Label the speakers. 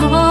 Speaker 1: khó